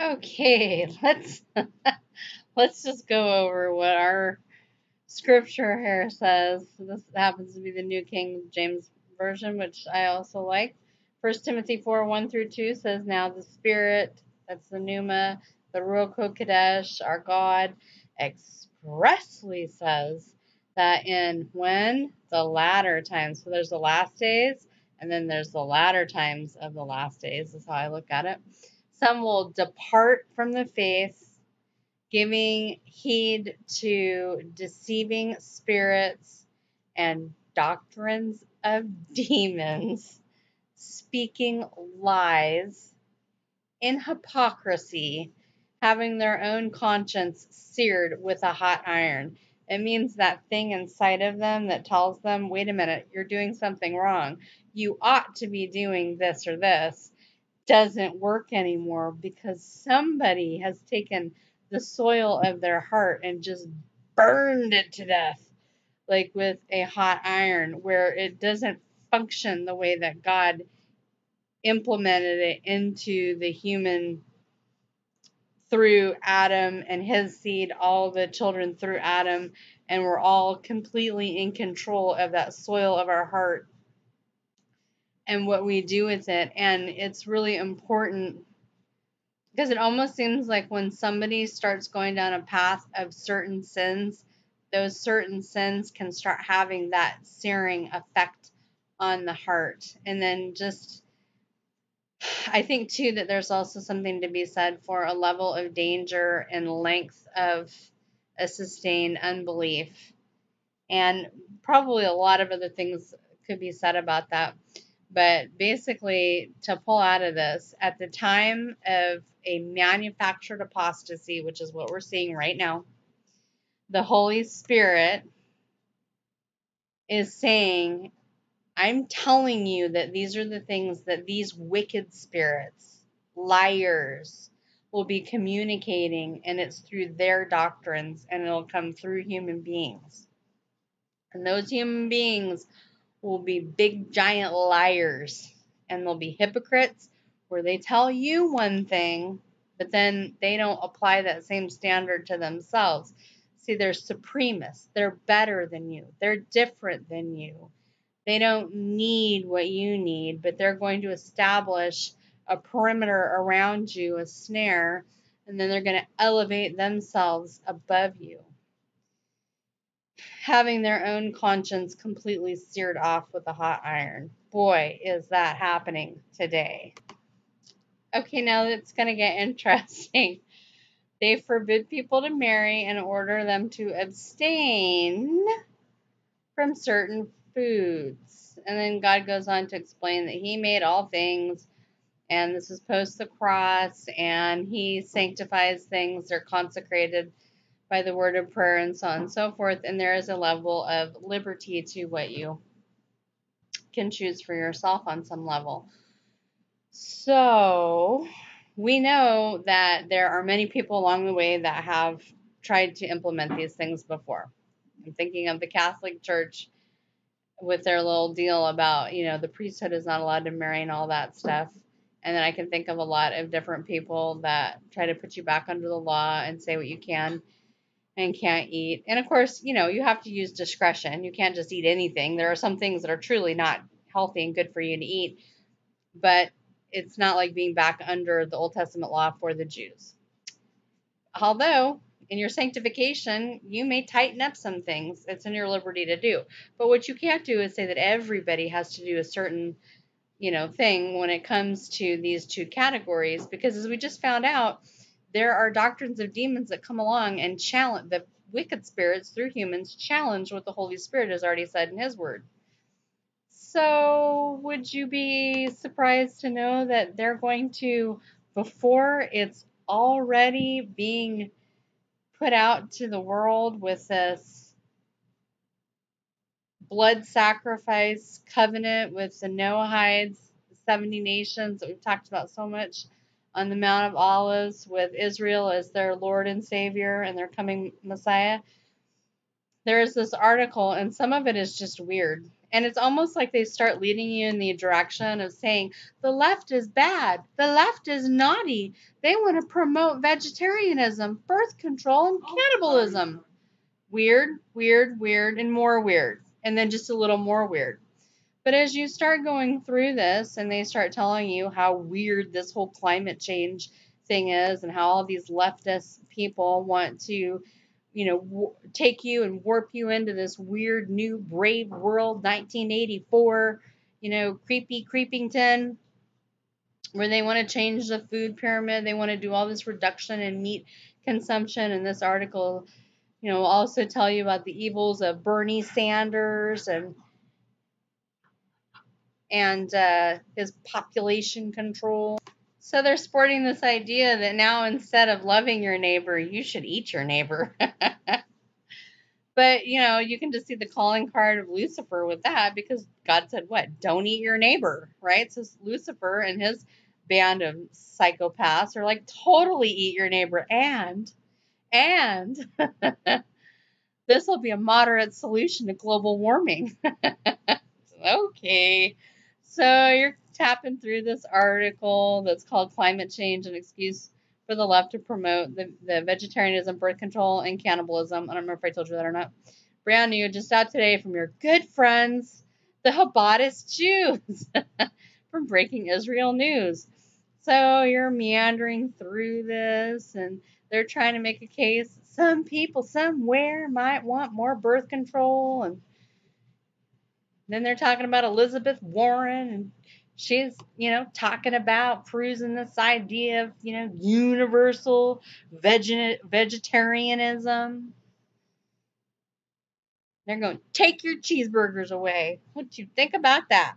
Okay, let's let's just go over what our scripture here says. This happens to be the New King James Version, which I also like. First Timothy 4, 1 through 2 says, Now the Spirit, that's the Pneuma, the Ruach HaKodesh, our God, expressly says that in when? The latter times. So there's the last days, and then there's the latter times of the last days, is how I look at it. Some will depart from the faith giving heed to deceiving spirits and doctrines of demons, speaking lies, in hypocrisy, having their own conscience seared with a hot iron. It means that thing inside of them that tells them, wait a minute, you're doing something wrong. You ought to be doing this or this doesn't work anymore because somebody has taken the soil of their heart and just burned it to death, like with a hot iron, where it doesn't function the way that God implemented it into the human through Adam and his seed, all the children through Adam, and we're all completely in control of that soil of our heart and what we do with it. And it's really important because it almost seems like when somebody starts going down a path of certain sins, those certain sins can start having that searing effect on the heart. And then just, I think too that there's also something to be said for a level of danger and length of a sustained unbelief. And probably a lot of other things could be said about that. But basically, to pull out of this, at the time of a manufactured apostasy, which is what we're seeing right now, the Holy Spirit is saying, I'm telling you that these are the things that these wicked spirits, liars, will be communicating, and it's through their doctrines, and it'll come through human beings. And those human beings will be big giant liars and they'll be hypocrites where they tell you one thing, but then they don't apply that same standard to themselves. See, they're supremists. They're better than you. They're different than you. They don't need what you need, but they're going to establish a perimeter around you, a snare, and then they're going to elevate themselves above you having their own conscience completely seared off with a hot iron. Boy, is that happening today. Okay, now it's going to get interesting. They forbid people to marry and order them to abstain from certain foods. And then God goes on to explain that He made all things, and this is post the cross, and He sanctifies things, they're consecrated by the word of prayer and so on and so forth. And there is a level of liberty to what you can choose for yourself on some level. So we know that there are many people along the way that have tried to implement these things before. I'm thinking of the Catholic Church with their little deal about, you know, the priesthood is not allowed to marry and all that stuff. And then I can think of a lot of different people that try to put you back under the law and say what you can and can't eat. And of course, you know, you have to use discretion. You can't just eat anything. There are some things that are truly not healthy and good for you to eat, but it's not like being back under the Old Testament law for the Jews. Although, in your sanctification, you may tighten up some things. It's in your liberty to do. But what you can't do is say that everybody has to do a certain, you know, thing when it comes to these two categories because as we just found out, there are doctrines of demons that come along and challenge the wicked spirits through humans challenge what the Holy Spirit has already said in His Word. So, would you be surprised to know that they're going to, before it's already being put out to the world with this blood sacrifice covenant with the Noahides, the 70 nations that we've talked about so much? On the Mount of Olives with Israel as their Lord and Savior and their coming Messiah. there's this article, and some of it is just weird. And it's almost like they start leading you in the direction of saying the left is bad, the left is naughty. They want to promote vegetarianism, birth control, and oh cannibalism. Weird, weird, weird, and more weird. And then just a little more weird. But as you start going through this and they start telling you how weird this whole climate change thing is and how all these leftist people want to you know, take you and warp you into this weird new brave world 1984, you know, creepy creepington where they want to change the food pyramid. They want to do all this reduction in meat consumption. And this article, you know, also tell you about the evils of Bernie Sanders and and uh, his population control. So they're sporting this idea that now instead of loving your neighbor, you should eat your neighbor. but, you know, you can just see the calling card of Lucifer with that because God said, what? Don't eat your neighbor, right? So Lucifer and his band of psychopaths are like, totally eat your neighbor. And, and, this will be a moderate solution to global warming. okay. So you're tapping through this article that's called Climate Change An Excuse for the Left to Promote the, the Vegetarianism, Birth Control, and Cannibalism. I don't know if I told you that or not. Brand new, just out today from your good friends, the Chabadist Jews, from Breaking Israel News. So you're meandering through this, and they're trying to make a case. that Some people somewhere might want more birth control, and then they're talking about Elizabeth Warren and she's, you know, talking about cruising this idea of, you know, universal veg- vegetarianism. They're going, take your cheeseburgers away. What do you think about that?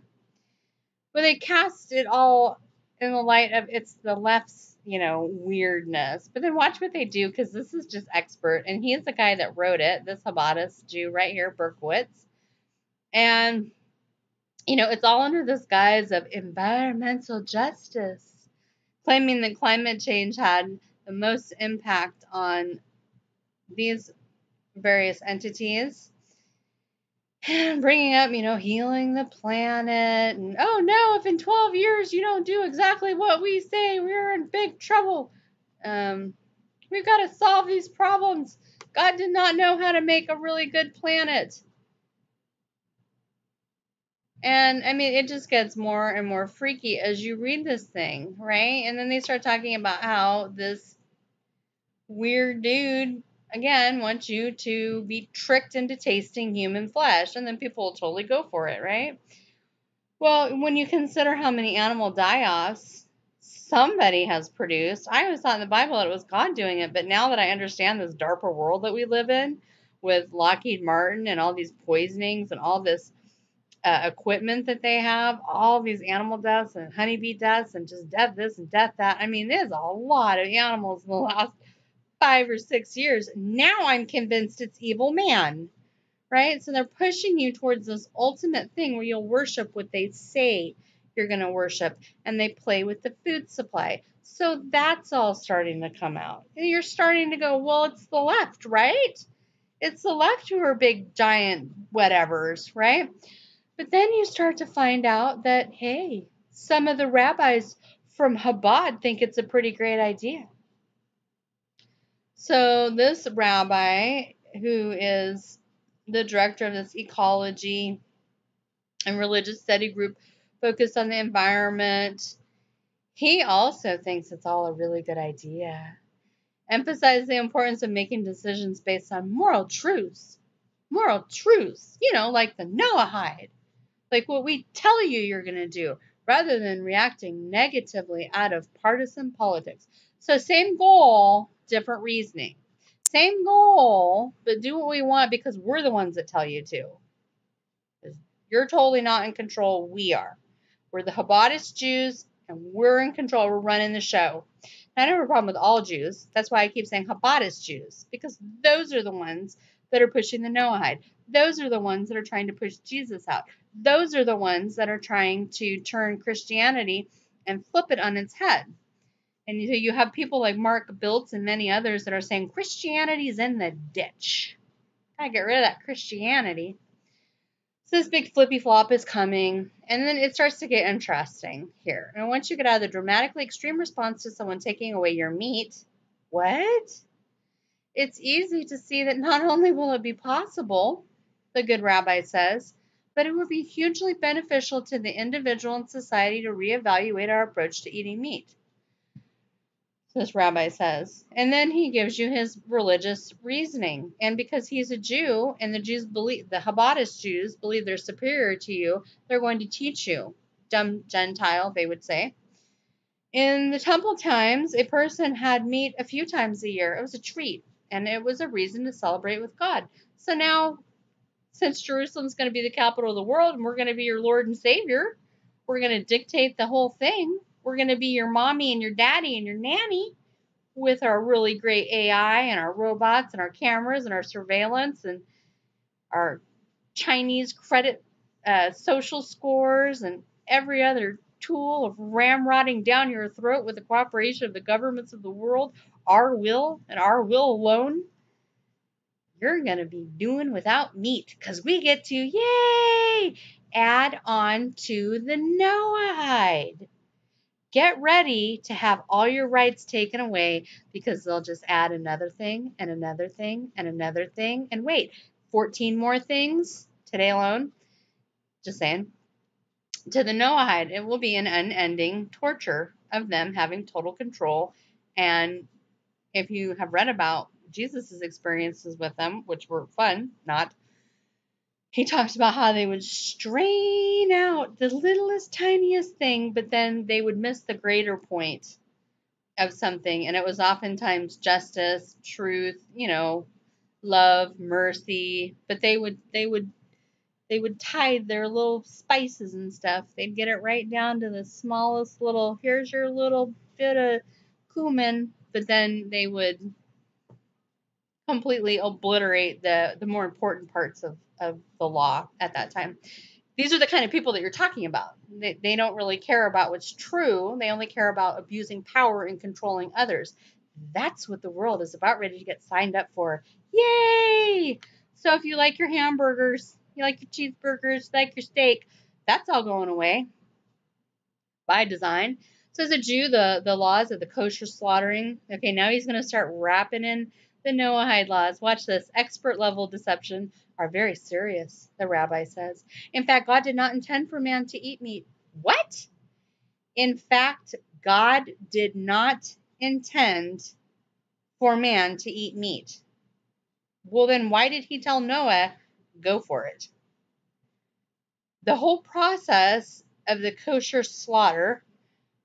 But they cast it all in the light of it's the left's, you know, weirdness. But then watch what they do because this is just expert. And he's the guy that wrote it, this Chabadist Jew right here, Berkowitz. And you know, it's all under this guise of environmental justice, claiming that climate change had the most impact on these various entities. And bringing up, you know, healing the planet. And oh no, if in 12 years you don't do exactly what we say, we're in big trouble. Um, we've got to solve these problems. God did not know how to make a really good planet. And I mean, it just gets more and more freaky as you read this thing, right? And then they start talking about how this weird dude, again, wants you to be tricked into tasting human flesh. And then people will totally go for it, right? Well, when you consider how many animal die offs somebody has produced, I always thought in the Bible that it was God doing it. But now that I understand this DARPA world that we live in with Lockheed Martin and all these poisonings and all this uh, equipment that they have, all these animal deaths and honeybee deaths and just death this and death that. I mean, there's a lot of animals in the last five or six years. Now I'm convinced it's evil man, right? So they're pushing you towards this ultimate thing where you'll worship what they say you're going to worship, and they play with the food supply. So that's all starting to come out. And you're starting to go, well, it's the left, right? It's the left who are big, giant whatevers, right? But then you start to find out that, hey, some of the rabbis from Chabad think it's a pretty great idea. So this rabbi, who is the director of this ecology and religious study group focused on the environment, he also thinks it's all a really good idea. Emphasize the importance of making decisions based on moral truths. Moral truths, you know, like the Noahide like what we tell you you're going to do, rather than reacting negatively out of partisan politics. So, same goal, different reasoning. Same goal, but do what we want because we're the ones that tell you to. You're totally not in control. We are. We're the Chabadist Jews, and we're in control. We're running the show. I don't have a problem with all Jews. That's why I keep saying Chabadist Jews, because those are the ones that are pushing the Noahide. Those are the ones that are trying to push Jesus out. Those are the ones that are trying to turn Christianity and flip it on its head. And so you have people like Mark Biltz and many others that are saying Christianity's in the ditch. Gotta get rid of that Christianity. So this big flippy flop is coming, and then it starts to get interesting here. And once you get out of the dramatically extreme response to someone taking away your meat, what? It's easy to see that not only will it be possible, the good rabbi says, but it will be hugely beneficial to the individual and society to reevaluate our approach to eating meat this rabbi says. And then he gives you his religious reasoning. And because he's a Jew and the Jews believe, the Chabadist Jews believe they're superior to you, they're going to teach you. Dumb Gentile, they would say. In the temple times, a person had meat a few times a year. It was a treat and it was a reason to celebrate with God. So now, since Jerusalem's going to be the capital of the world and we're going to be your Lord and Savior, we're going to dictate the whole thing. We're going to be your mommy and your daddy and your nanny with our really great AI and our robots and our cameras and our surveillance and our Chinese credit uh, social scores and every other tool of ramrodding down your throat with the cooperation of the governments of the world, our will and our will alone, you're going to be doing without meat because we get to, yay, add on to the Noahide get ready to have all your rights taken away because they'll just add another thing and another thing and another thing. And wait, 14 more things today alone. Just saying. To the Noahide, it will be an unending torture of them having total control. And if you have read about Jesus' experiences with them, which were fun, not he talked about how they would strain out the littlest, tiniest thing, but then they would miss the greater point of something. And it was oftentimes justice, truth, you know, love, mercy. But they would, they would, they would tide their little spices and stuff. They'd get it right down to the smallest little, here's your little bit of cumin. But then they would completely obliterate the, the more important parts of of the law at that time. These are the kind of people that you're talking about. They, they don't really care about what's true. They only care about abusing power and controlling others. That's what the world is about ready to get signed up for. Yay! So if you like your hamburgers, you like your cheeseburgers, like your steak, that's all going away by design. So as a Jew, the, the laws of the kosher slaughtering, okay, now he's going to start wrapping in the Noahide laws. Watch this. Expert level deception are very serious, the rabbi says. In fact, God did not intend for man to eat meat. What? In fact, God did not intend for man to eat meat. Well, then why did he tell Noah, go for it? The whole process of the kosher slaughter,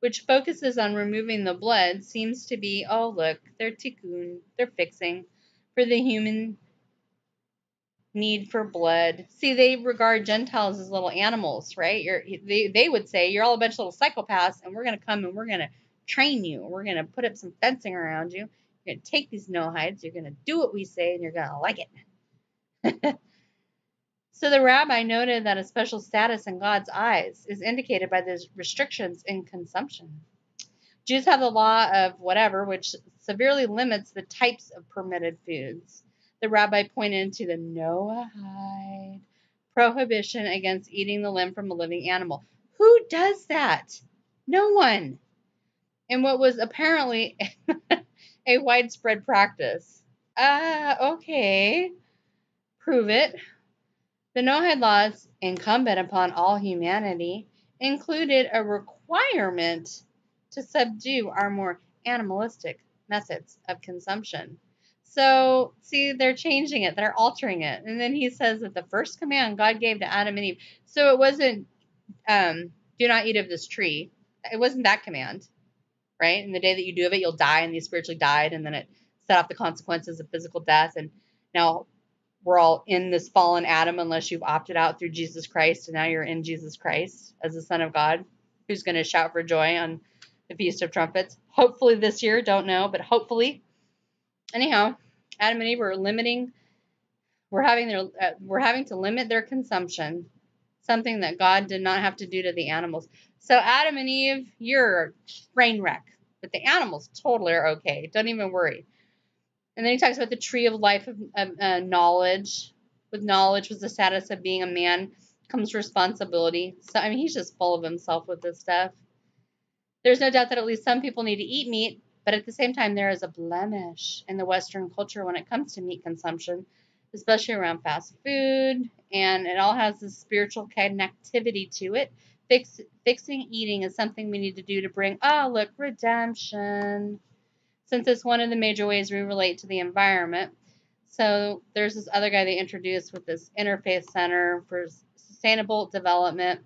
which focuses on removing the blood, seems to be, oh, look, they're tikkun, they're fixing for the human need for blood. See, they regard Gentiles as little animals, right? You're, they, they would say, you're all a bunch of little psychopaths, and we're going to come and we're going to train you. We're going to put up some fencing around you. You're going to take these Noahides. You're going to do what we say, and you're going to like it. so the rabbi noted that a special status in God's eyes is indicated by the restrictions in consumption. Jews have the law of whatever, which severely limits the types of permitted foods the rabbi pointed to the Noahide prohibition against eating the limb from a living animal. Who does that? No one. In what was apparently a widespread practice. Ah, uh, okay. Prove it. The Noahide laws, incumbent upon all humanity, included a requirement to subdue our more animalistic methods of consumption. So, see, they're changing it, they're altering it. And then he says that the first command God gave to Adam and Eve, so it wasn't, um, do not eat of this tree. It wasn't that command, right? And the day that you do of it, you'll die, and you spiritually died, and then it set off the consequences of physical death. And now we're all in this fallen Adam unless you've opted out through Jesus Christ, and now you're in Jesus Christ as the Son of God, who's going to shout for joy on the Feast of Trumpets. Hopefully this year, don't know, but hopefully. Anyhow, Adam and Eve were limiting, we're having their, uh, we're having to limit their consumption, something that God did not have to do to the animals. So Adam and Eve, you're a train wreck, but the animals totally are okay. Don't even worry. And then he talks about the tree of life of uh, knowledge. With knowledge was the status of being a man comes responsibility. So I mean, he's just full of himself with this stuff. There's no doubt that at least some people need to eat meat, but at the same time, there is a blemish in the Western culture when it comes to meat consumption, especially around fast food, and it all has this spiritual connectivity to it. Fix, fixing eating is something we need to do to bring, oh, look, redemption since it's one of the major ways we relate to the environment. So there's this other guy they introduced with this Interfaith Center for Sustainable Development.